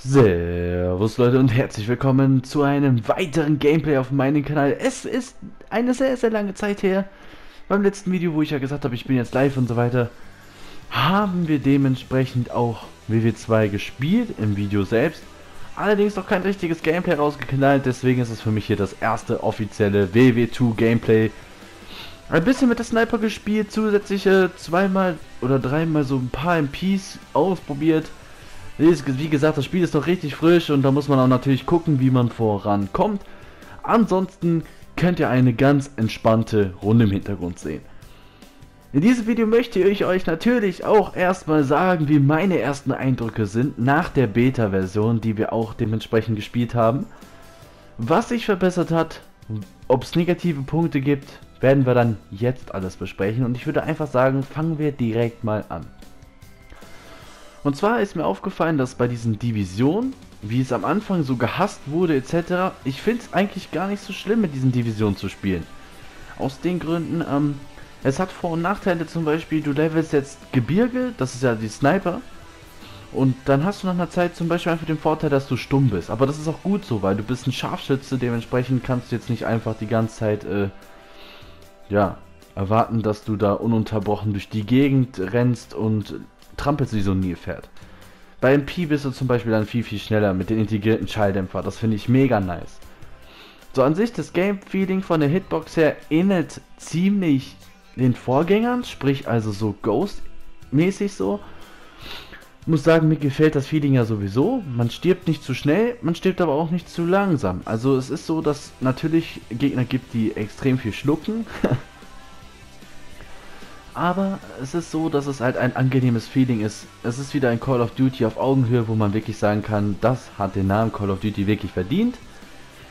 Servus Leute und herzlich willkommen zu einem weiteren Gameplay auf meinem Kanal. Es ist eine sehr, sehr lange Zeit her. Beim letzten Video, wo ich ja gesagt habe, ich bin jetzt live und so weiter, haben wir dementsprechend auch WW2 gespielt im Video selbst. Allerdings noch kein richtiges Gameplay rausgeknallt, deswegen ist es für mich hier das erste offizielle WW2 Gameplay. Ein bisschen mit der Sniper gespielt, zusätzliche zweimal oder dreimal so ein paar MPs ausprobiert wie gesagt, das Spiel ist doch richtig frisch und da muss man auch natürlich gucken, wie man vorankommt. Ansonsten könnt ihr eine ganz entspannte Runde im Hintergrund sehen. In diesem Video möchte ich euch natürlich auch erstmal sagen, wie meine ersten Eindrücke sind nach der Beta-Version, die wir auch dementsprechend gespielt haben. Was sich verbessert hat, ob es negative Punkte gibt, werden wir dann jetzt alles besprechen und ich würde einfach sagen, fangen wir direkt mal an. Und zwar ist mir aufgefallen, dass bei diesen Divisionen, wie es am Anfang so gehasst wurde etc., ich finde es eigentlich gar nicht so schlimm mit diesen Divisionen zu spielen. Aus den Gründen, ähm, es hat Vor- und Nachteile, zum Beispiel, du levelst jetzt Gebirge, das ist ja die Sniper, und dann hast du nach einer Zeit zum Beispiel einfach den Vorteil, dass du stumm bist. Aber das ist auch gut so, weil du bist ein Scharfschütze, dementsprechend kannst du jetzt nicht einfach die ganze Zeit, äh, ja, erwarten, dass du da ununterbrochen durch die Gegend rennst und trampelst wie so ein Nilpferd. Bei MP bist du zum Beispiel dann viel, viel schneller mit den integrierten Schalldämpfer. Das finde ich mega nice. So an sich, das Game-Feeling von der Hitbox her ähnelt ziemlich den Vorgängern, sprich also so Ghost-mäßig so. Muss sagen, mir gefällt das Feeling ja sowieso. Man stirbt nicht zu schnell, man stirbt aber auch nicht zu langsam. Also es ist so, dass natürlich Gegner gibt, die extrem viel schlucken. aber es ist so, dass es halt ein angenehmes Feeling ist. Es ist wieder ein Call of Duty auf Augenhöhe, wo man wirklich sagen kann, das hat den Namen Call of Duty wirklich verdient.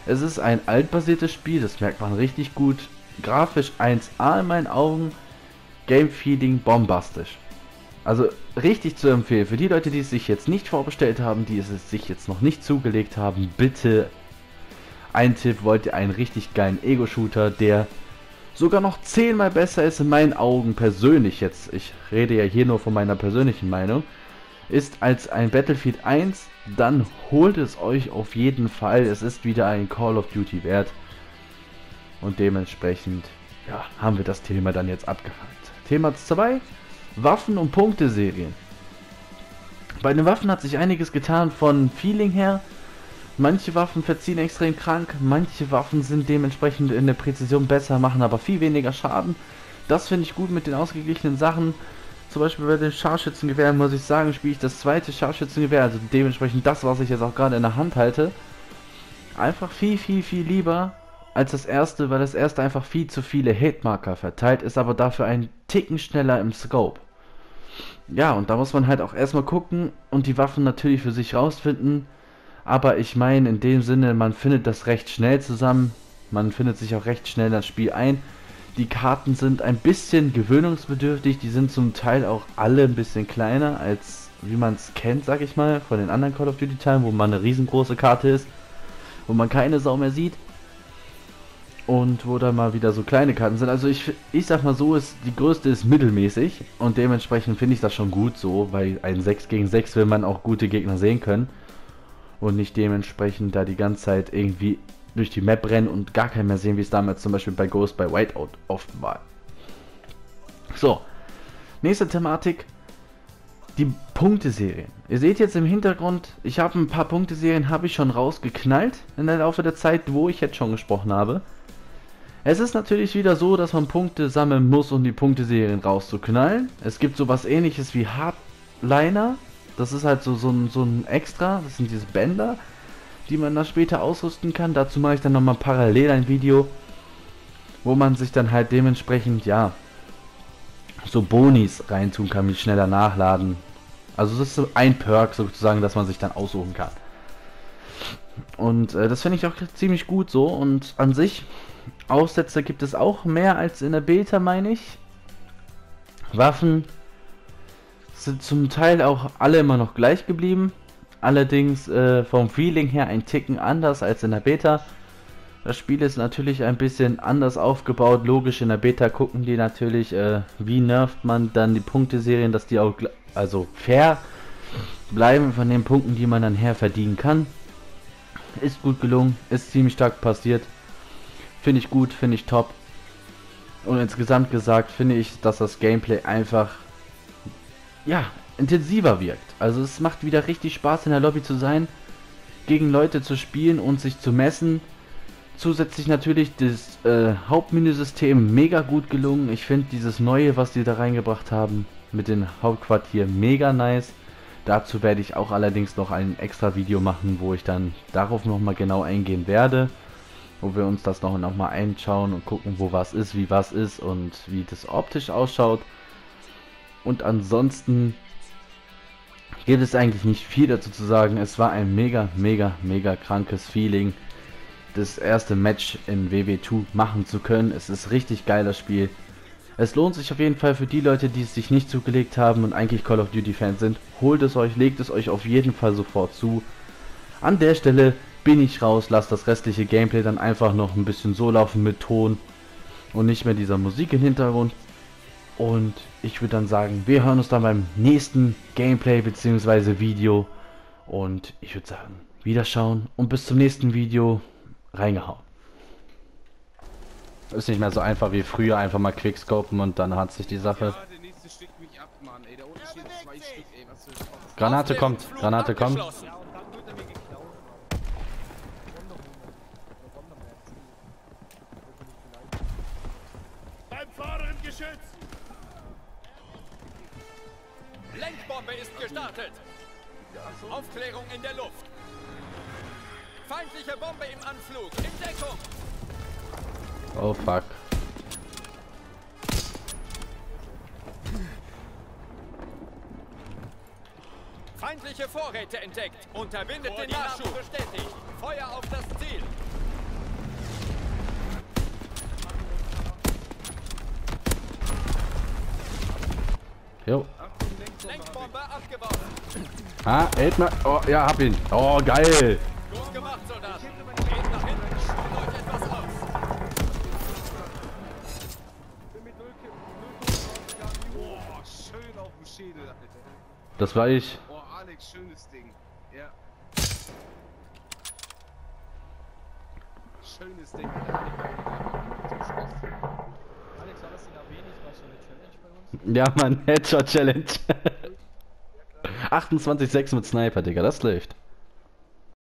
Es ist ein altbasiertes Spiel, das merkt man richtig gut. Grafisch 1A in meinen Augen, Game Feeling bombastisch. Also richtig zu empfehlen. Für die Leute, die es sich jetzt nicht vorbestellt haben, die es sich jetzt noch nicht zugelegt haben, bitte ein Tipp, wollt ihr einen richtig geilen Ego-Shooter, der sogar noch zehnmal besser ist in meinen Augen persönlich jetzt, ich rede ja hier nur von meiner persönlichen Meinung, ist als ein Battlefield 1, dann holt es euch auf jeden Fall. Es ist wieder ein Call of Duty wert. Und dementsprechend ja, haben wir das Thema dann jetzt abgehakt. Thema 2, Waffen und Punkteserien. Bei den Waffen hat sich einiges getan von Feeling her. Manche Waffen verziehen extrem krank, manche Waffen sind dementsprechend in der Präzision besser, machen aber viel weniger Schaden. Das finde ich gut mit den ausgeglichenen Sachen. Zum Beispiel bei den Scharfschützengewehren muss ich sagen, spiele ich das zweite Scharfschützengewehr, also dementsprechend das, was ich jetzt auch gerade in der Hand halte, einfach viel, viel, viel lieber als das erste, weil das erste einfach viel zu viele Hitmarker verteilt, ist aber dafür ein Ticken schneller im Scope. Ja, und da muss man halt auch erstmal gucken und die Waffen natürlich für sich rausfinden, aber ich meine, in dem Sinne, man findet das recht schnell zusammen. Man findet sich auch recht schnell in das Spiel ein. Die Karten sind ein bisschen gewöhnungsbedürftig. Die sind zum Teil auch alle ein bisschen kleiner, als wie man es kennt, sag ich mal, von den anderen Call of Duty Teilen, wo man eine riesengroße Karte ist, wo man keine Sau mehr sieht. Und wo da mal wieder so kleine Karten sind. Also ich, ich sag mal so, ist die größte ist mittelmäßig. Und dementsprechend finde ich das schon gut so, weil ein 6 gegen 6 will man auch gute Gegner sehen können und nicht dementsprechend da die ganze Zeit irgendwie durch die Map rennen und gar keinen mehr sehen, wie es damals zum Beispiel bei Ghost by Whiteout oft war. So, nächste Thematik, die Punkteserien. Ihr seht jetzt im Hintergrund, ich habe ein paar Punkteserien habe ich schon rausgeknallt in der Laufe der Zeit, wo ich jetzt schon gesprochen habe. Es ist natürlich wieder so, dass man Punkte sammeln muss, um die Punkteserien rauszuknallen. Es gibt sowas ähnliches wie Hardliner, das ist halt so, so, ein, so ein Extra, das sind diese Bänder, die man dann später ausrüsten kann. Dazu mache ich dann nochmal parallel ein Video, wo man sich dann halt dementsprechend, ja, so Bonis reintun kann, mit schneller nachladen. Also das ist so ein Perk sozusagen, dass man sich dann aussuchen kann. Und äh, das finde ich auch ziemlich gut so. Und an sich, Aussetzer gibt es auch mehr als in der Beta, meine ich. Waffen sind zum Teil auch alle immer noch gleich geblieben. Allerdings äh, vom Feeling her ein Ticken anders als in der Beta. Das Spiel ist natürlich ein bisschen anders aufgebaut. Logisch in der Beta gucken die natürlich, äh, wie nervt man dann die Punkteserien, dass die auch also fair bleiben von den Punkten, die man dann her verdienen kann. Ist gut gelungen, ist ziemlich stark passiert. Finde ich gut, finde ich top. Und insgesamt gesagt finde ich, dass das Gameplay einfach ja, intensiver wirkt. Also es macht wieder richtig Spaß in der Lobby zu sein, gegen Leute zu spielen und sich zu messen. Zusätzlich natürlich das äh, Hauptmenüsystem mega gut gelungen. Ich finde dieses neue, was die da reingebracht haben, mit dem Hauptquartier mega nice. Dazu werde ich auch allerdings noch ein extra Video machen, wo ich dann darauf nochmal genau eingehen werde. Wo wir uns das noch, noch einschauen und gucken, wo was ist, wie was ist und wie das optisch ausschaut. Und ansonsten gibt es eigentlich nicht viel dazu zu sagen. Es war ein mega, mega, mega krankes Feeling, das erste Match in WW2 machen zu können. Es ist richtig geiles Spiel. Es lohnt sich auf jeden Fall für die Leute, die es sich nicht zugelegt haben und eigentlich Call of Duty Fans sind. Holt es euch, legt es euch auf jeden Fall sofort zu. An der Stelle bin ich raus, lasst das restliche Gameplay dann einfach noch ein bisschen so laufen mit Ton und nicht mehr dieser Musik im Hintergrund. Und ich würde dann sagen, wir hören uns dann beim nächsten Gameplay bzw. Video. Und ich würde sagen, wiederschauen und bis zum nächsten Video reingehauen. Ist nicht mehr so einfach wie früher, einfach mal quickscopen und dann hat sich die Sache. Granate kommt, Granate kommt. Beim vorderen Geschütz! Lenkbombe ist gestartet. Aufklärung in der Luft. Feindliche Bombe im Anflug. In Deckung. Oh fuck. Feindliche Vorräte entdeckt. Unterbindet den Nachschub. bestätigt. Feuer auf das Ziel. Jo. Lenkbombe abgeworfen. Ah, hält mal. Oh, ja, hab ihn. Oh, geil. Gut gemacht, Soldaten. Geht nach hinten, spielt euch etwas aus. Boah, schön auf dem Schädel, Alter. Das war ich. Boah, Alex, schönes Ding. Ja. Schönes Ding. Alex, war das denn da wenig? War so eine Challenge bei uns? Ja, Mann, Headshot Challenge. 28,6 mit Sniper, Digga, das läuft.